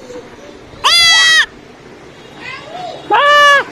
you